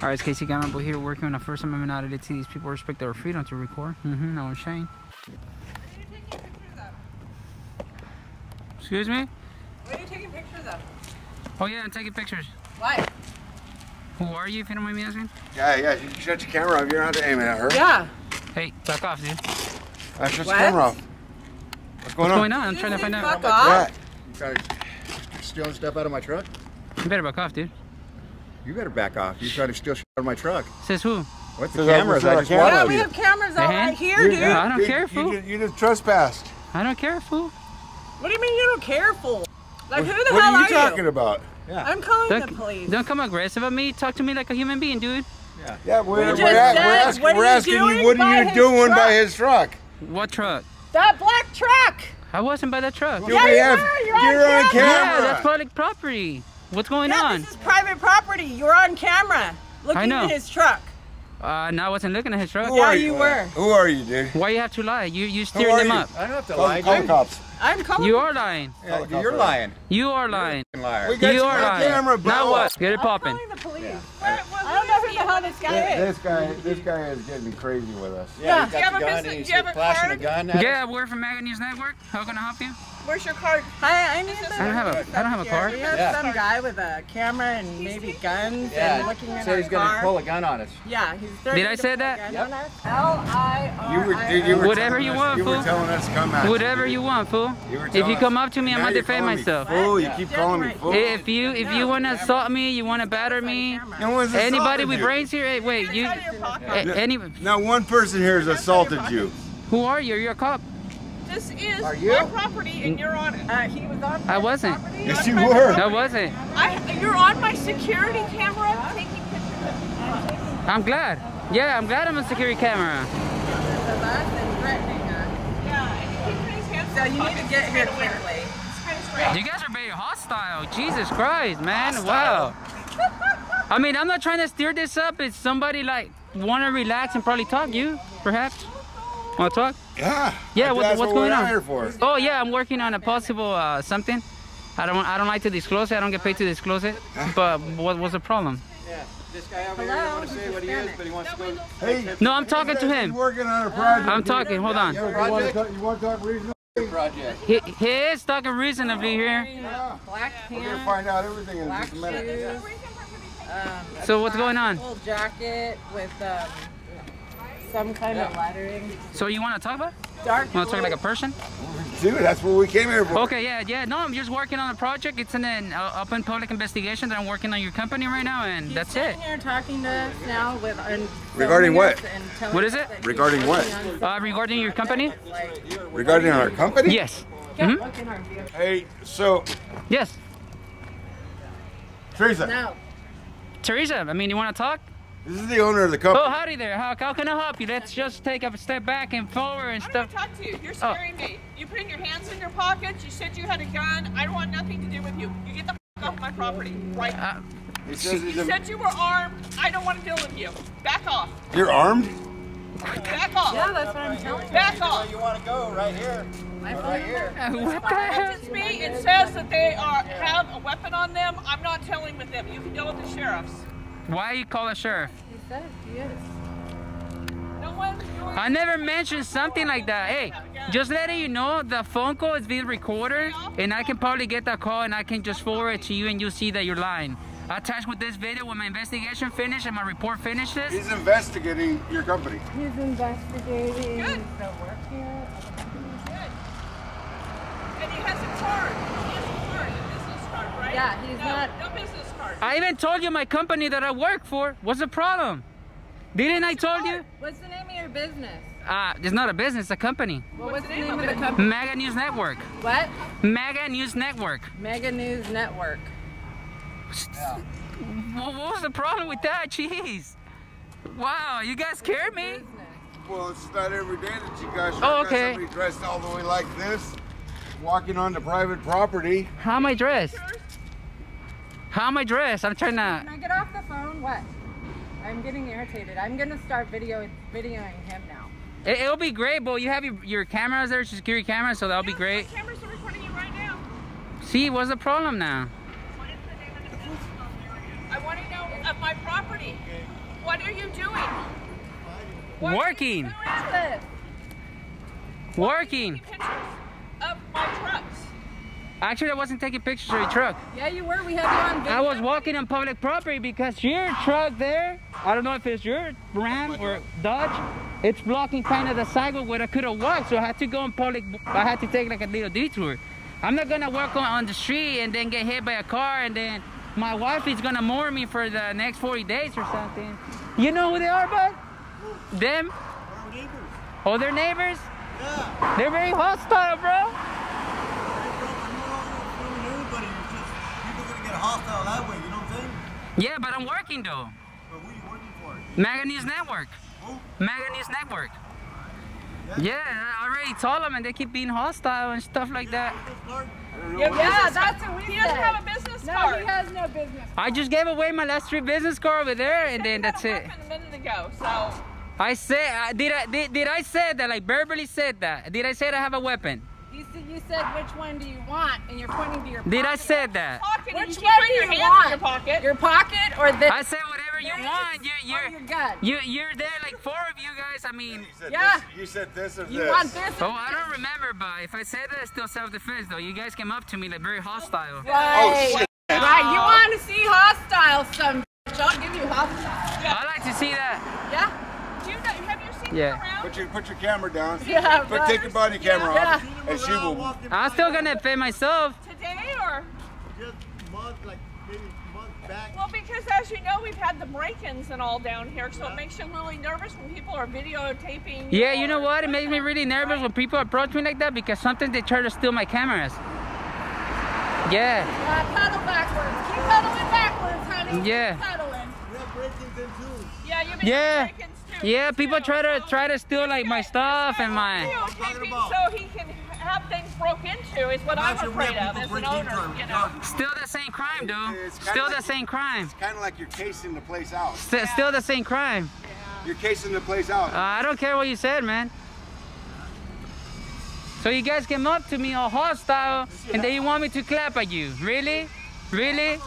All right, it's Casey Gamble here working on the First Amendment audited to these people respect their freedom to record. Mm-hmm, no Shane. Excuse me? What are you taking pictures of? Oh yeah, I'm taking pictures. Why? Who are you, if you don't mind me asking? Yeah, yeah, you can shut your camera off. You don't have to aim it at her. Yeah. Hey, back off, dude. Uh, shut What? your camera off. What's going What's on? going on? I'm trying to find out. Fuck off. Yeah. You trying to stealing stuff out of my truck? You better back off, dude. You better back off. You trying to steal shit out of my truck. Says who? What the Says cameras? says I I just can't. watched Yeah, we you. have cameras all right here, You- dude. I don't you- care, fool. just- you just trespassed. I don't care, fool. What do you mean you don't care, fool? Like, who the hell are you What are you talking you? about? I'm calling the Don't, police. don't come aggressive at me. Talk to me like a human being, dude. Yeah, we're, just we're, a- said, we're asking, what are we're you asking doing you, what by are you his doing truck? by his truck? What truck? That black truck. I wasn't by that truck. Do Yeah, you have, were. You're on you're on camera. camera. Yeah, that's public property. What's going Yeah, on? this is private property. You're on camera looking know. at his truck. Uh, no, I wasn't looking at his truck. Who Yeah, are you were. Who are you, dude? Why you have to lie? You you steering are them you? up. I don't have to Call, lie. call the dude. cops. I'm calling. You are lying. Yeah, you're lying. You are lying. You're a liar. We got You you are on lying. camera, bro. Now what? Get it popping. I'm popping. calling the police. I don't know who the hell this guy is. This guy, this guy is getting crazy with us. Yeah. he's Do you got have the a gun business- and he's do you have a flashing a gun. at Yeah, we're from Mega News Network. How can I help you? Where's your card? Hi, I need I don't have a I don't have a card. We have Yeah. some guy with a camera and maybe guns Yeah, and looking in said our he's gonna car. pull a gun on us. Yeah, he's Did I say that? L I R. You were, dude, you were Whatever you us- want, You were fool. telling us come at Whatever you want, fool. You were If you come up to me, I'm gonna defend myself. Fool, you keep calling me fool. If you if you want to assault me, you want to batter me, No one's anybody with brains here. Hey, wait, you. a- Any Not one person here has assaulted you. who are you? You're a cop. This is Are you? my property and you're on it. Uh, he was on. I wasn't. property. Yes, you were. That wasn't. I, you're on my security camera taking pictures I'm glad. Yeah, I'm glad I'm a security camera. Of us and threatening us. Yeah, and he keeps putting his hands So you need to get here quickly. It's kind of strange. You guys are very hostile. Jesus Christ, man. Wow. I mean, I'm not trying to steer this up. It's somebody like want to relax and probably talk. You, perhaps. Want to talk? Yeah. Yeah, what- what's what going we're on? here for. Oh yeah, I'm working on a possible uh, something. I don't I don't like to disclose it. I don't get paid to disclose it. But what was the problem? Yeah, this guy over here, Hello, you want to say what he is, but he wants to go. Hey, No, I'm talking to he's him. working on a project. I'm talking. Hold on. You want to talk, you want to talk reasonable? Project. He, he is talking reasonably here. Black We're gonna find out everything in black just a minute. shoes. Um, So what's going on? Full jacket with um, some kind of lettering. So you want to talk about? Dark. You Want to talk like a person? Dude, that's what we came here for. Okay, yeah, yeah. No, I'm just working on a project. It's in an uh, open public investigation that I'm working on your company right now, and He's that's it. sitting here talking to us now with and Regarding what? us and telling What is it? Regarding what? Uh, regarding your company? like, Regarding our company? Yes. yeah, look in our vehicle. Hey, so, Yes. Teresa, No. Teresa, I mean, you want to talk? This is the owner of the company. Oh, howdy there. Hawk. how can I help you? Let's just take a step back and forward and I don't stuff. want to talk to you. You're Oh. scaring me. You putting your hands in your pockets. You said you had a gun. I don't want nothing to do with you. You get the f- off my property. Right. Uh, He you said you were armed. I don't want to deal with you. Back off. You're armed? Back off. Yeah, that's what I'm telling you. Back off. You want to go right here? Right here. what the hell? It's me. It says that they are have a weapon on them. I'm not dealing with them. You can deal with the sheriffs. Why you call a sheriff? He says he is. No one's. I never mentioned something like that. Hey, just letting you know the phone call is being recorded, and I can probably get that call and I can just forward it to you, and you'll see that you're lying. Attached with this video, when my investigation finishes and my report finishes, He's investigating your company. He's investigating Good. the work here. Good. And he has a card. He has a card, a business card, right? Yeah, he's no, not- No business card. I even told you my company that I work for. What's the problem? Didn't I told you? What's the name of your business? Uh, it's not a business, it's a company. Well, what's, the name, of the company? Mega News Network. What? Mega News Network. Mega News Network. What, what was the problem with that? Jeez. Wow, you guys scared me. Business. Well, it's not every day that you guys Oh, got okay. somebody dressed all the way like this, walking onto private property. How am I dressed? How am I dressed? I'm trying to. Can. I get off the phone? What? I'm getting irritated. I'm gonna start video videoing him now. It, it'll be great, but you have your, your cameras there, security cameras, so that'll be great. My cameras are recording you right now. See, what's the problem now? What is the name of the? I want to know of my property. are you doing? What Working. Are you doing? Working. Of my. Actually, I wasn't taking pictures of your truck. Yeah, you were. We had you on video. I was walking on public property because your truck there, I don't know if it's your Ram or Dodge, it's blocking kind of the sidewalk where I could have walked. So I had to go on public, I had to take like a little detour. I'm not gonna walk on, on the street and then get hit by a car and then my wife is gonna mourn me for the next 40 days or something. You know who they are, bud? Them? Our neighbors. Oh, they're neighbors? Yeah. They're very hostile, bro. I don't- I'm no longer filming everybody. It's just people gonna hostile that way. You know what I'm saying? Yeah, but I'm working though. But who are you working for? MAGA News Network. Who? MAGA News Network. Yeah, I already told them and they keep being hostile and stuff like that. Business card? Yeah, yeah, that's what we He doesn't have a business No, card. he has no business. I just gave away my last three business card over there and then that's it. a minute ago, so I said, I- did I did, did I say that? Like verbally said that? Did I say that I have a weapon? You said, you said which one do you want, and you're pointing to your. Did I pocket. say that? Pocket. Which you one do your you want? your pocket. Your pocket or this? I said whatever you want. You or you're your gun. you you're there like four of you guys. I mean, You Yeah. This, you said this or you this. want this? oh I don't remember, but if I said that, it's still self-defense though. You guys came up to me like very hostile. Right. Oh, shit. Right. You want to see hostile? Some. bitch. I'll give you hostile. I like to see that. Yeah. Do you know, have you seen Yeah. around? Put your put your camera down. Yeah. But right. take your body camera Yeah. off, and she will. I'm still gonna defend myself. Today or? Just month, like maybe month back. Well, because as you know, we've had the break-ins and all down here, so it makes you really nervous when people are videotaping. Yeah, you know what? It makes me really nervous when people approach me like that because sometimes they try to steal my cameras. Yeah, Uh, pedal backwards. Keep pedaling backwards, honey. Yeah. Keep pedaling. We have break-ins in too. Yeah, you've been Yeah. break-ins too. yeah. People too, try to so- try to steal like my stuff and my. So he can have things broke into is what I'm afraid of as an owner. You know. Still the same crime, dude. Still like- the same crime. It's Kind of like you're casing the place out. St- Still the same crime. You're casing the place out. Uh, I don't care what you said, man. So you guys came up to me all hostile and then you want me to clap at you. Really? Really?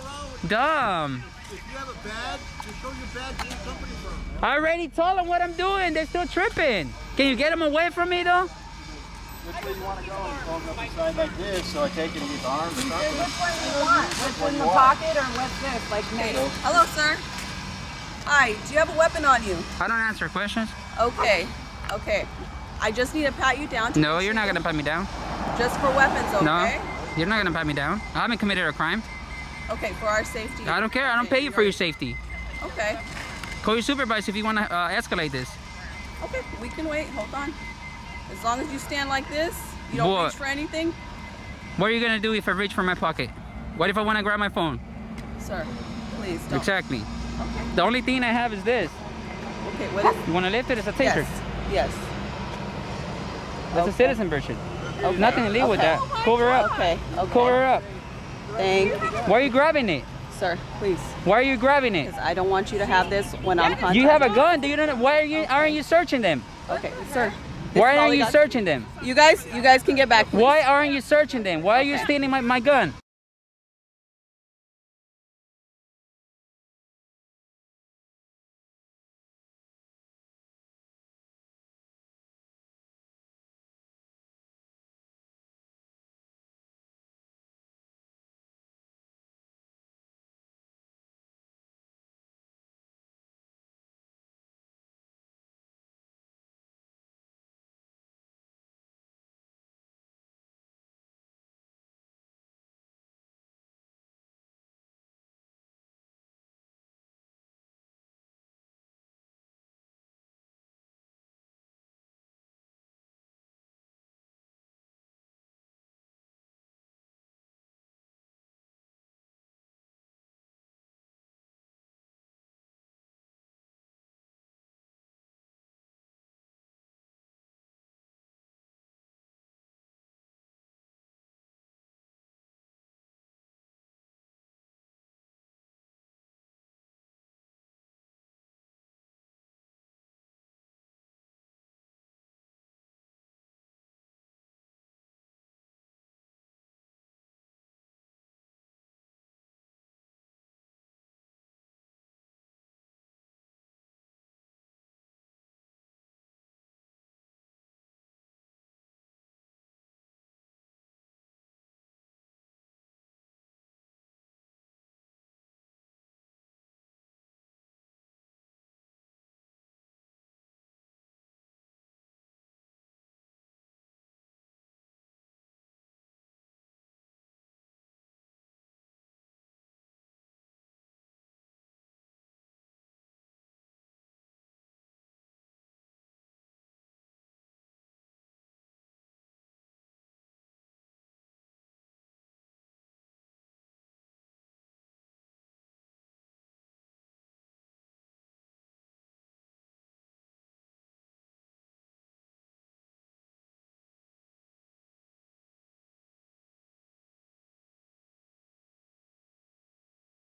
Dumb. If you have a badge, just show your badge to the company firm. I already told them what I'm doing. They're still tripping. Can you get them away from me though? Which way you want to go? You hold up the side like this, so I take it in his arms or something. Which one you want? Which in the pocket or what's this? Like me? Hello, sir. Hi, do you have a weapon on you? I don't answer questions. Okay, okay. I just need to pat you down. to No, you're not gonna pat me down. Just for weapons, okay? No, you're not gonna pat me down. I haven't committed a crime. Okay, for our safety. I don't care. I don't pay you for your safety. Okay, Call your supervisor if you want to uh, escalate this. okay, we can wait. Hold on. As long as you stand like this, you don't What? reach for anything, What are you gonna do if I reach for my pocket? What if I want to grab my phone? sir. Please don't. Exactly. Okay. The only thing I have is this. Okay, what is? You want to lift it? It's a taser. Yes. Yes. That's a citizen version. Okay. Nothing illegal with Okay. that. Oh Cover up. Okay. Okay. Cover up. Thank you, Why are you grabbing it? sir. Please, Why are you grabbing it? because I don't want you to have this when I'm contacted. You have a gun. Do you know? Why are you? Aren't you searching them? Okay, sir. This Why aren't you searching them? You guys, you guys can get back. please. Why aren't you searching them? Why are you stealing my, my gun?